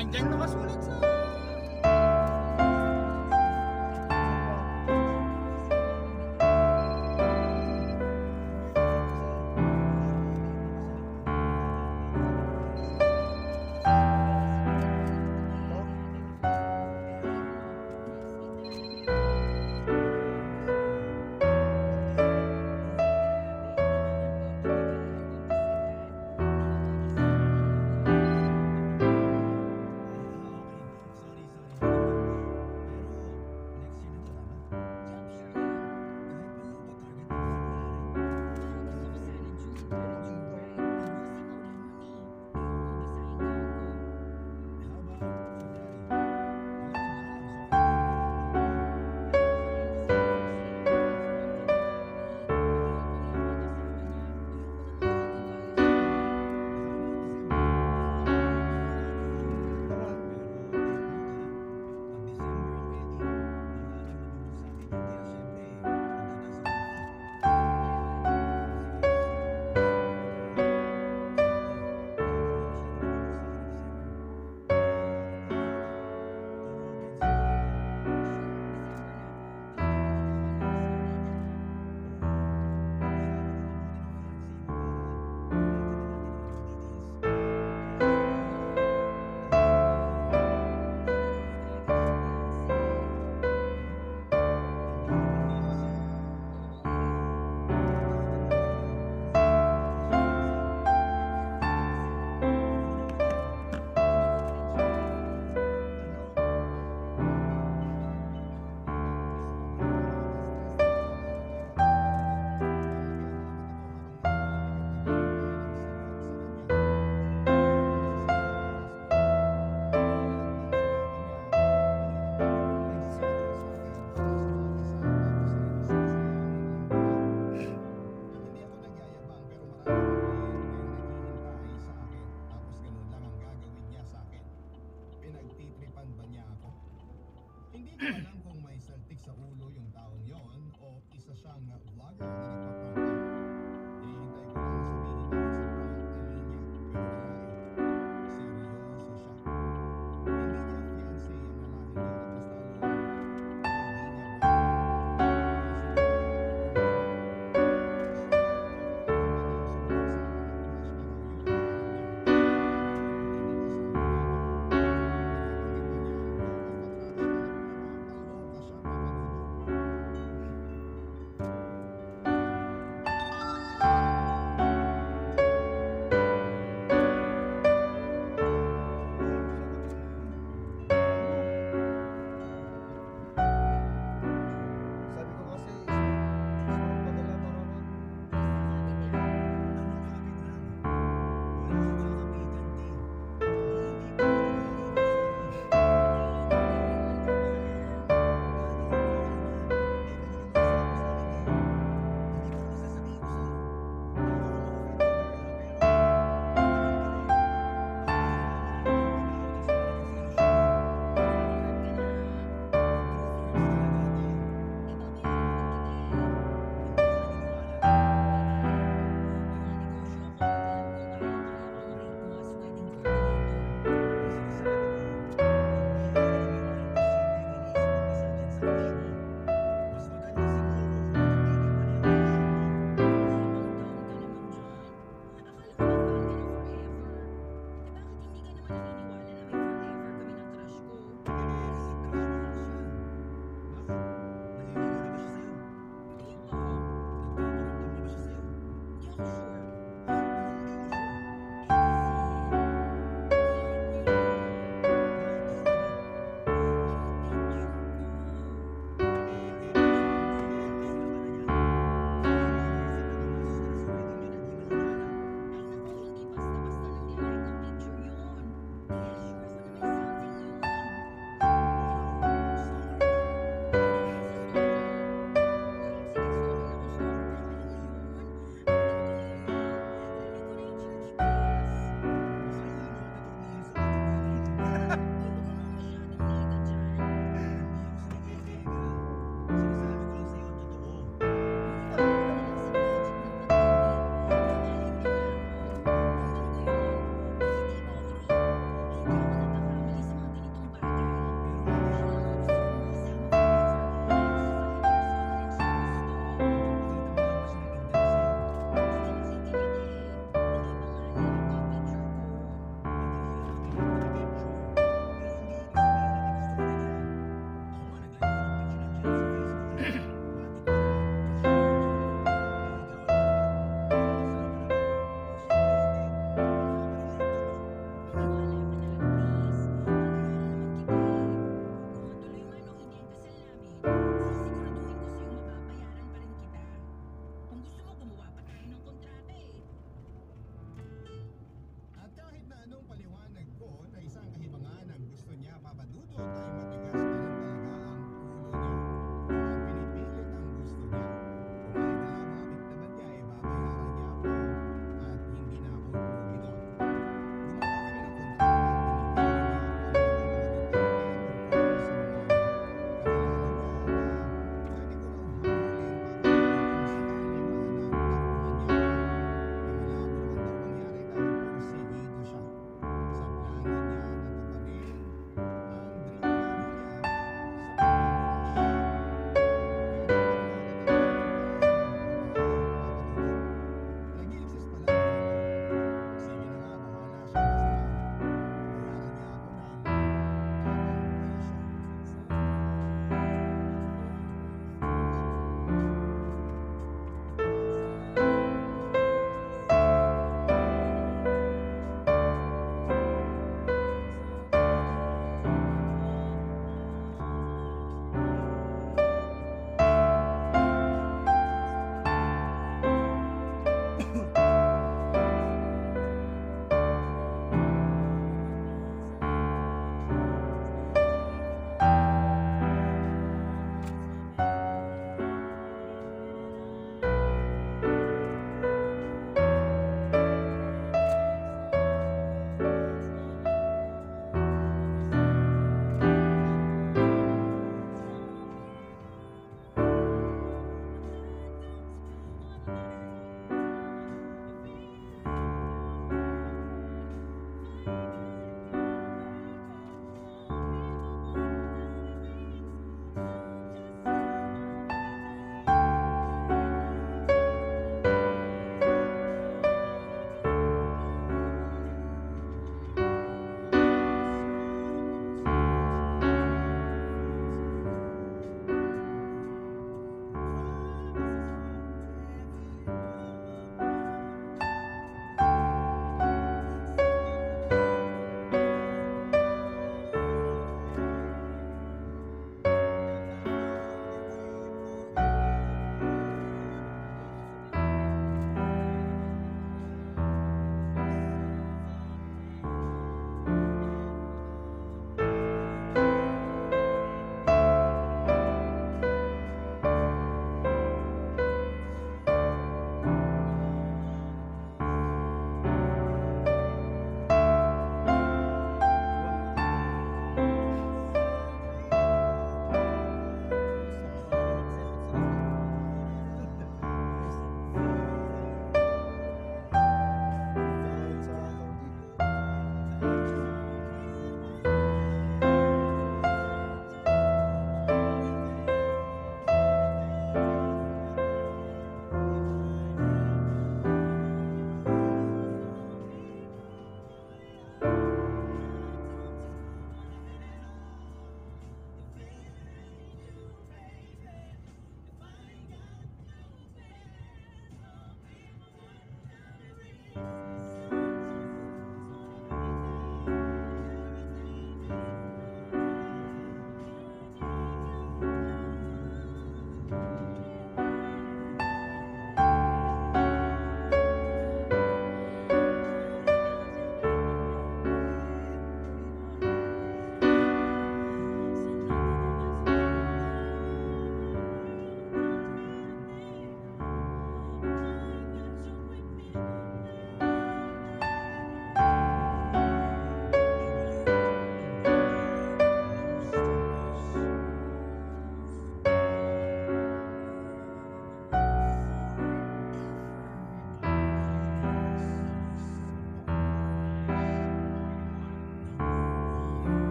anh tránh nó bắt xuống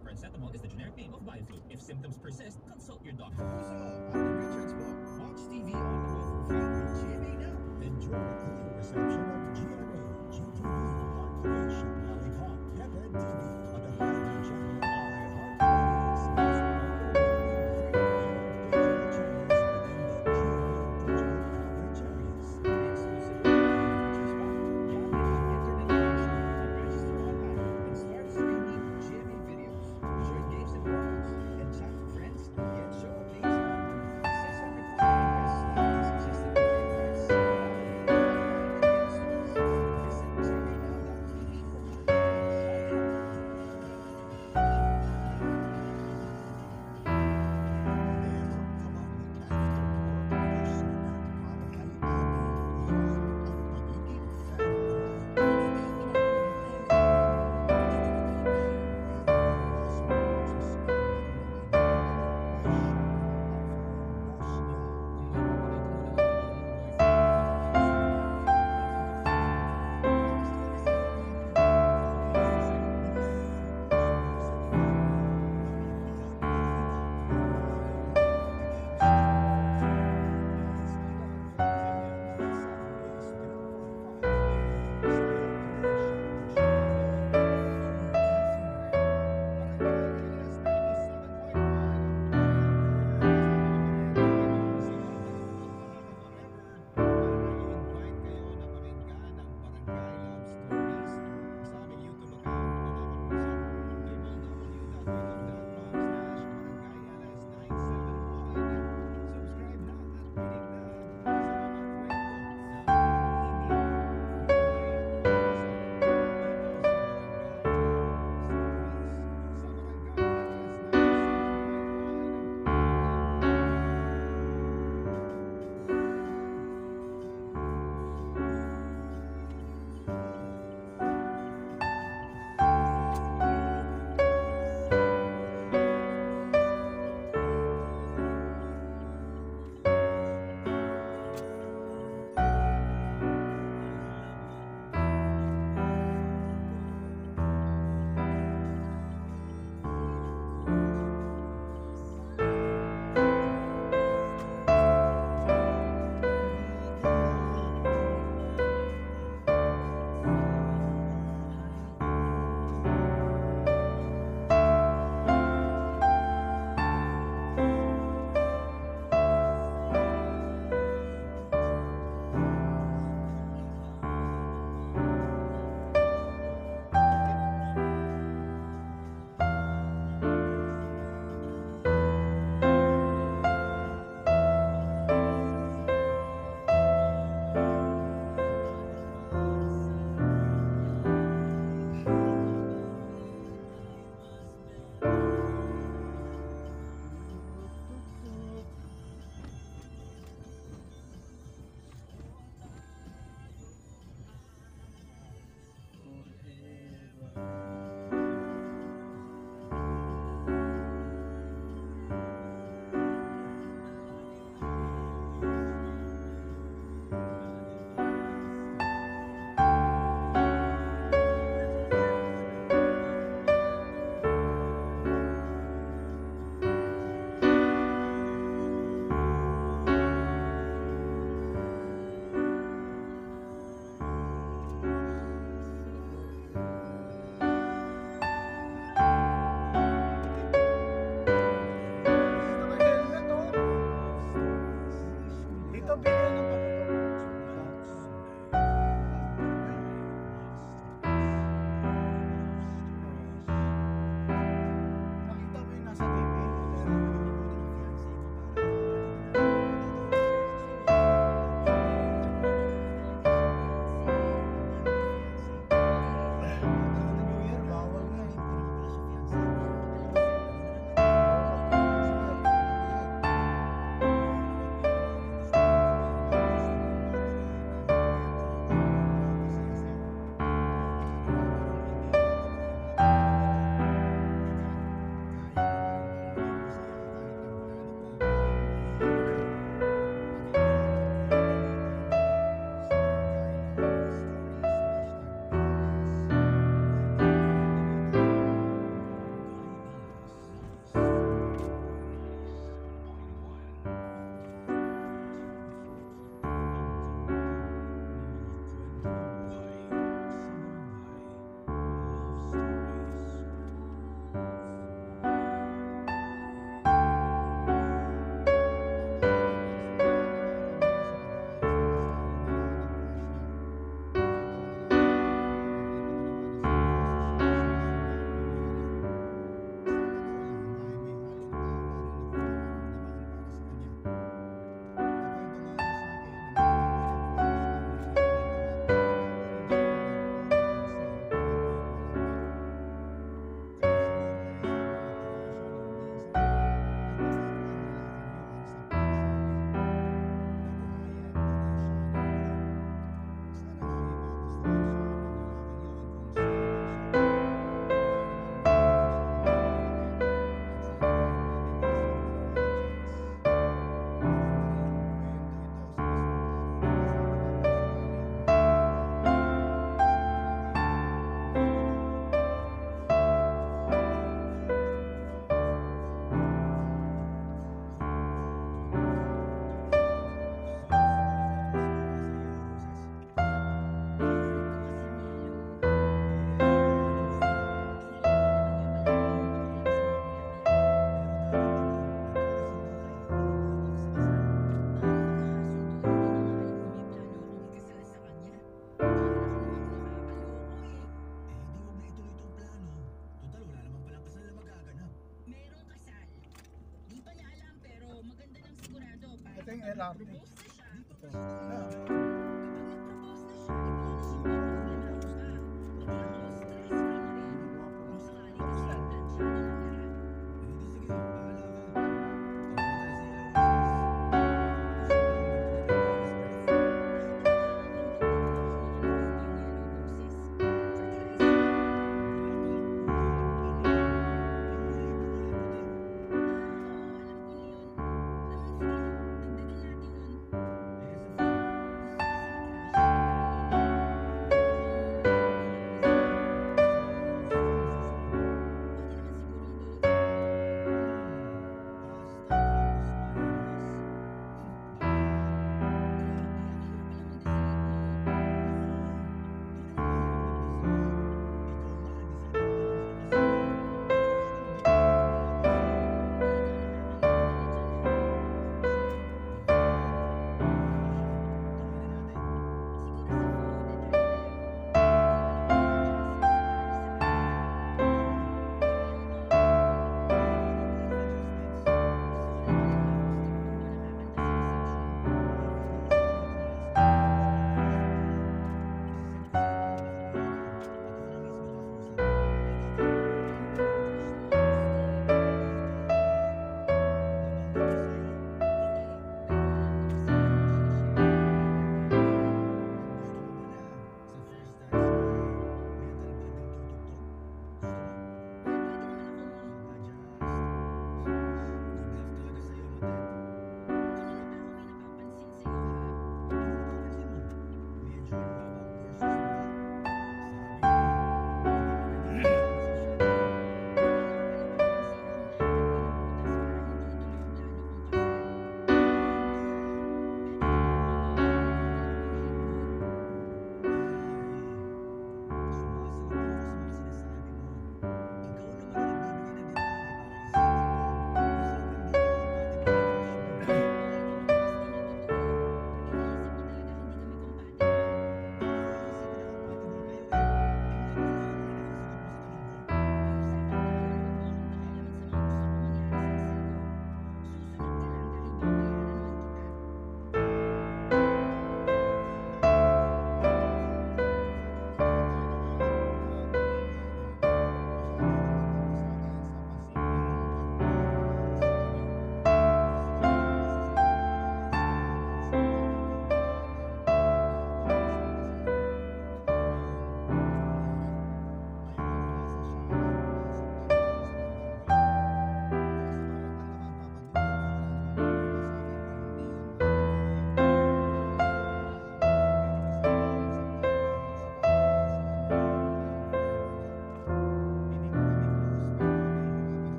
Ciprocetamol is the generic name of Bioflu. If symptoms persist, consult your doctor.